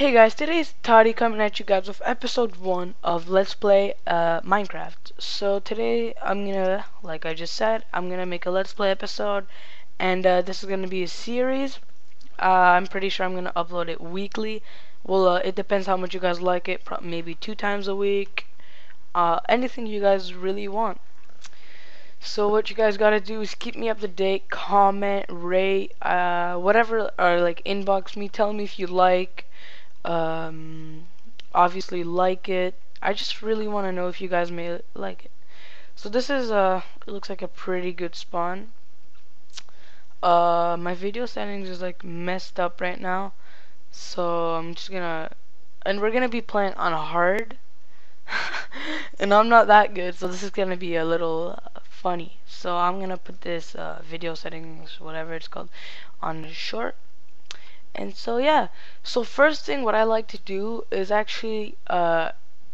Hey guys, today's Toti coming at you guys with episode 1 of Let's Play uh, Minecraft. So today I'm gonna, like I just said, I'm gonna make a Let's Play episode and uh, this is gonna be a series. Uh, I'm pretty sure I'm gonna upload it weekly. Well, uh, it depends how much you guys like it, maybe two times a week. Uh, anything you guys really want. So what you guys gotta do is keep me up to date, comment, rate, uh, whatever, or like inbox me, tell me if you like, um, obviously like it. I just really want to know if you guys may like it. So this is, uh, it looks like a pretty good spawn. Uh, my video settings is like messed up right now. So I'm just gonna, and we're gonna be playing on hard. and I'm not that good, so this is gonna be a little uh, funny. So I'm gonna put this uh, video settings, whatever it's called, on short. And so yeah, so first thing what I like to do is actually uh,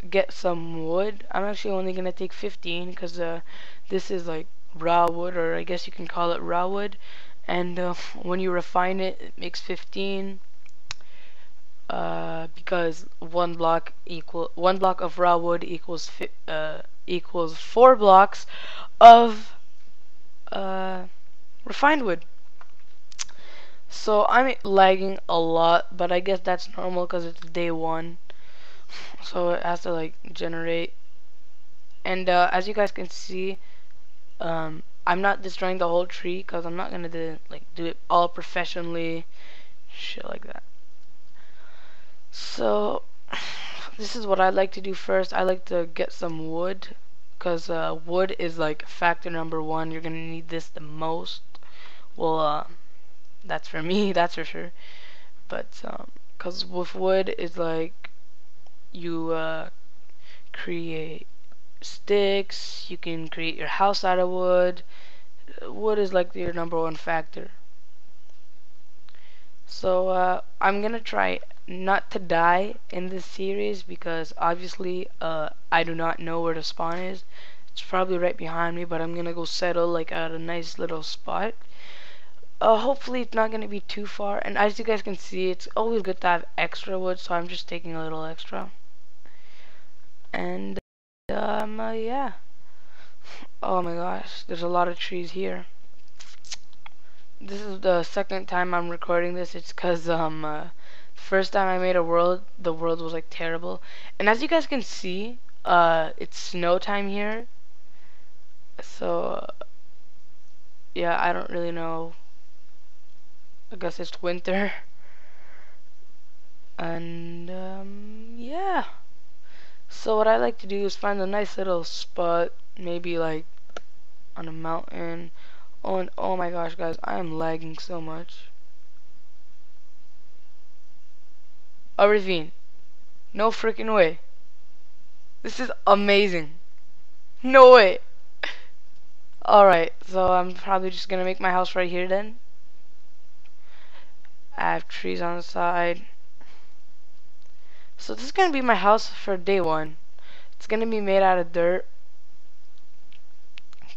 get some wood. I'm actually only gonna take 15 because uh, this is like raw wood, or I guess you can call it raw wood. And uh, when you refine it, it makes 15 uh, because one block equal one block of raw wood equals uh, equals four blocks of uh, refined wood. So I'm lagging a lot, but I guess that's normal because it's day one. So it has to like generate. And uh, as you guys can see, um, I'm not destroying the whole tree because I'm not gonna do like do it all professionally, shit like that. So this is what I like to do first. I like to get some wood because uh, wood is like factor number one. You're gonna need this the most. Well, uh, that's for me. That's for sure. But um, because um, with wood is like you uh, create sticks. You can create your house out of wood. Wood is like your number one factor. So uh, I'm gonna try not to die in this series because obviously uh, I do not know where the spawn is. It's probably right behind me, but I'm gonna go settle like at a nice little spot. Uh, hopefully it's not gonna be too far. And as you guys can see, it's always good to have extra wood, so I'm just taking a little extra. And um, uh, yeah. Oh my gosh, there's a lot of trees here this is the second time I'm recording this. It's cause um uh, first time I made a world, the world was like terrible. And as you guys can see, uh, it's snow time here. So yeah, I don't really know. I guess it's winter. And um, yeah. So what I like to do is find a nice little spot, maybe like on a mountain Oh, and oh my gosh, guys, I am lagging so much. A ravine. No freaking way. This is amazing. No way. Alright, so I'm probably just gonna make my house right here then. I have trees on the side. So this is gonna be my house for day one. It's gonna be made out of dirt.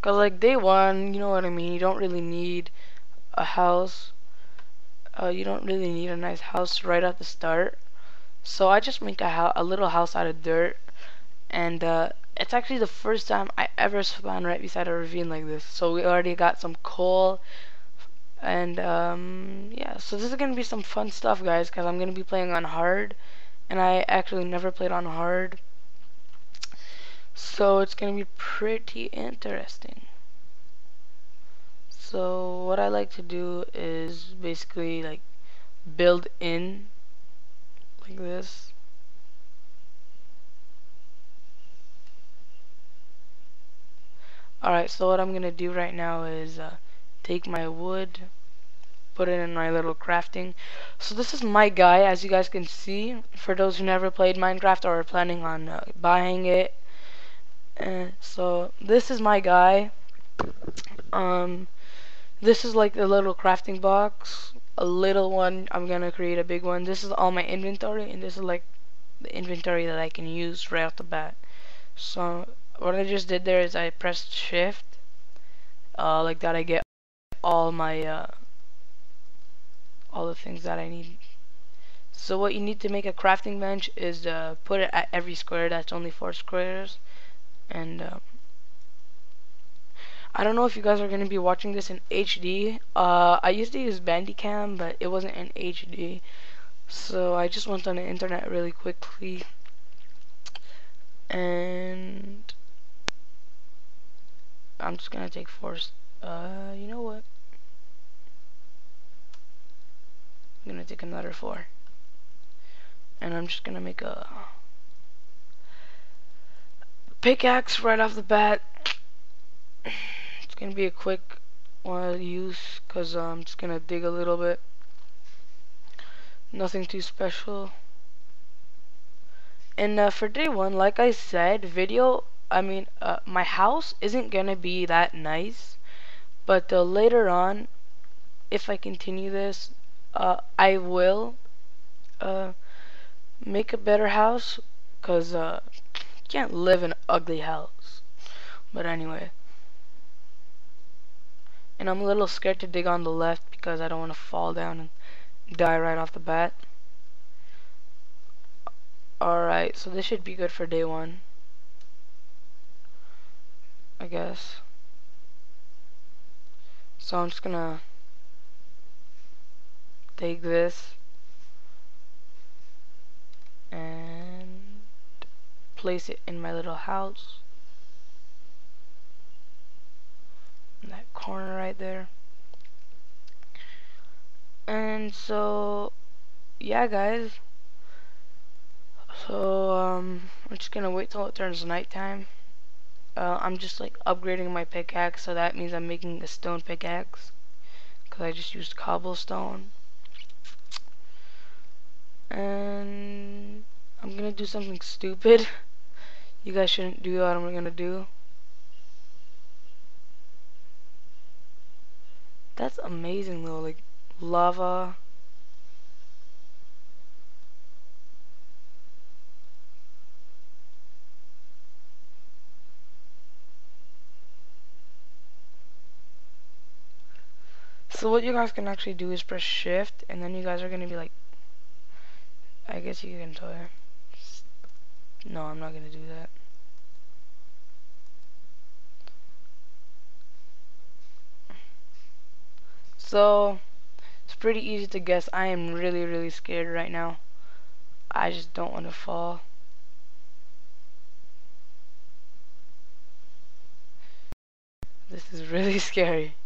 Cause like day one, you know what I mean. You don't really need a house. Uh, you don't really need a nice house right at the start. So I just make a, a little house out of dirt, and uh, it's actually the first time I ever spawned right beside a ravine like this. So we already got some coal, and um, yeah. So this is gonna be some fun stuff, guys, because I'm gonna be playing on hard, and I actually never played on hard. So it's to be pretty interesting. So what I like to do is basically like build in like this. Alright, so what I'm to do right now is uh, take my wood, put it in my little crafting. So this is my guy, as you guys can see. For those who never played Minecraft or are planning on uh, buying it, and so this is my guy. Um, this is like the little crafting box. A little one. I'm gonna create a big one. This is all my inventory, and this is like the inventory that I can use right off the bat. So what I just did there is I pressed shift. Uh, like that, I get all my uh, all the things that I need. So what you need to make a crafting bench is uh, put it at every square. That's only four squares. And uh, I don't know if you guys are going to be watching this in HD. Uh, I used to use Bandicam, but it wasn't in HD. So I just went on the internet really quickly. And I'm just going to take four. Uh, you know what? I'm to take another four. And I'm just gonna make a pickaxe right off the bat. It's gonna be a quick one to use because uh, I'm just gonna dig a little bit. Nothing too special. And uh, for day one like I said video I mean uh, my house isn't gonna be that nice but uh, later on if I continue this uh, I will uh, make a better house because uh, can't live in an ugly house. But anyway. And I'm a little scared to dig on the left because I don't want to fall down and die right off the bat. Alright so this should be good for day one. I guess so I'm just gonna take this and place it in my little house. In that corner right there. And so yeah guys. So um I'm just gonna wait till it turns nighttime uh, I'm just like upgrading my pickaxe so that means I'm making a stone pickaxe because I just used cobblestone. And I'm gonna do something stupid. You guys shouldn't do what I'm gonna do. That's amazing though like lava So what you guys can actually do is press shift and then you guys are to be like I guess you can tell her. No, I'm not gonna do that. So, it's pretty easy to guess. I am really, really scared right now. I just don't want to fall. This is really scary.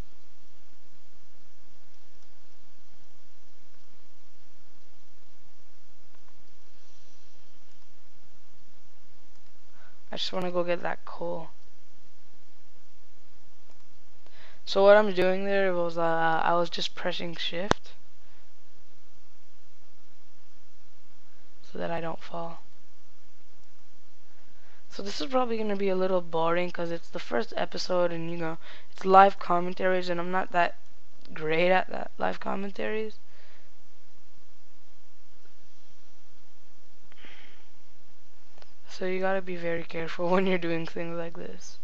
I just want to go get that coal. So what I'm doing there was uh, I was just pressing shift so that I don't fall. So this is probably going to be a little boring because it's the first episode and you know it's live commentaries and I'm not that great at that live commentaries. So you gotta be very careful when you're doing things like this.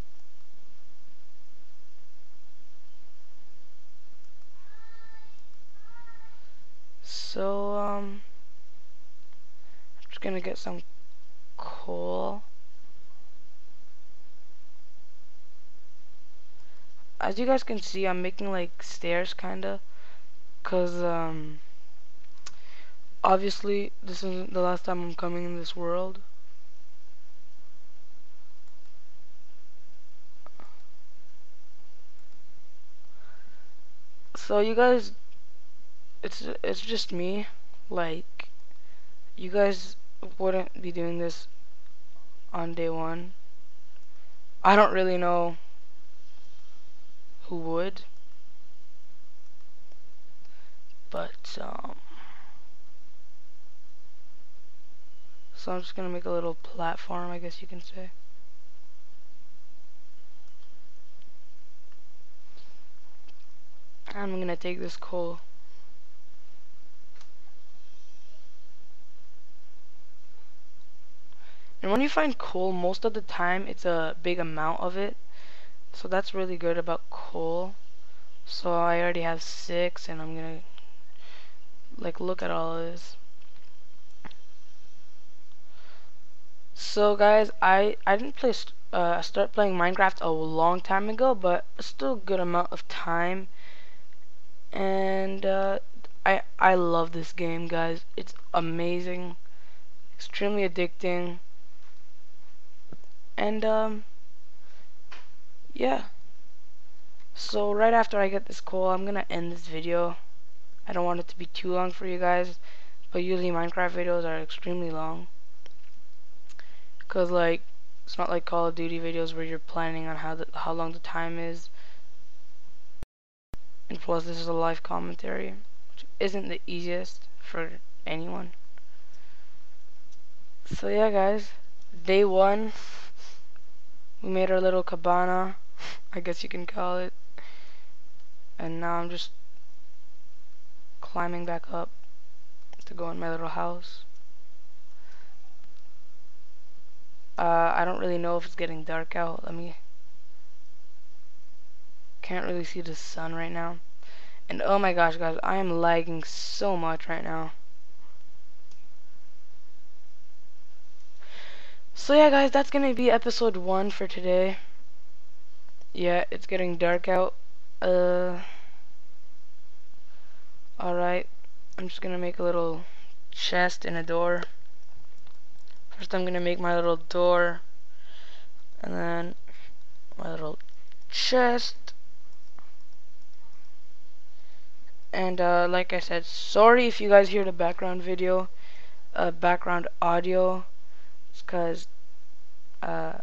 So, um, I'm just gonna get some coal. As you guys can see, I'm making like stairs kinda. Cause, um, obviously this isn't the last time I'm coming in this world. So you guys, it's it's just me. Like, you guys wouldn't be doing this on day one. I don't really know who would, but um. So I'm just gonna make a little platform, I guess you can say. I'm gonna take this coal. And when you find coal, most of the time it's a big amount of it. So that's really good about coal. So I already have six and I'm gonna like look at all of this. So guys, I, I didn't play uh, start playing Minecraft a long time ago, but still a good amount of time. And uh, I I love this game, guys. It's amazing, extremely addicting, and um, yeah. So right after I get this call, I'm gonna end this video. I don't want it to be too long for you guys, but usually Minecraft videos are extremely long. Cause like it's not like Call of Duty videos where you're planning on how the, how long the time is. And plus, this is a live commentary, which isn't the easiest for anyone. So yeah, guys, day one, we made our little cabana, I guess you can call it and now I'm just climbing back up to go in my little house uh, I don't really know if it's getting dark out let me can't really see the sun right now. And oh my gosh guys I am lagging so much right now. So yeah guys that's gonna be episode 1 for today. Yeah it's getting dark out. Uh, alright, I'm just gonna make a little chest and a door. First I'm gonna make my little door, and then my little chest. And uh, like I said, sorry if you guys hear the background video, uh, background audio. It's cause uh,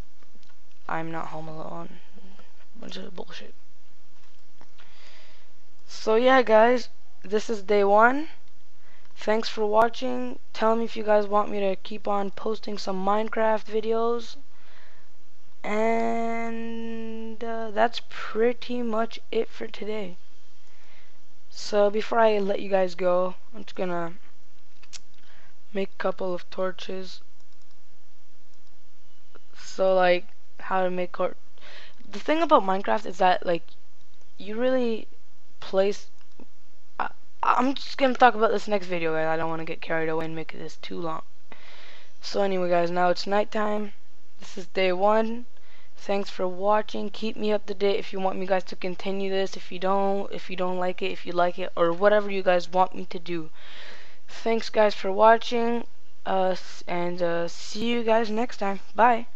I'm not home alone. Bunch of bullshit. So yeah guys, this is day one. Thanks for watching. Tell me if you guys want me to keep on posting some Minecraft videos. And uh, that's pretty much it for today. So before I let you guys go, I'm just gonna make a couple of torches. So like how to make tor the thing about Minecraft is that like you really place I, I'm just gonna talk about this next video guys. I don't want to get carried away and make this too long. So anyway guys now it's nighttime. This is day one thanks for watching. Keep me up to date if you want me guys to continue this. If you don't if you don't like it if you like it or whatever you guys want me to do. Thanks guys for watching us uh, and uh, see you guys next time. Bye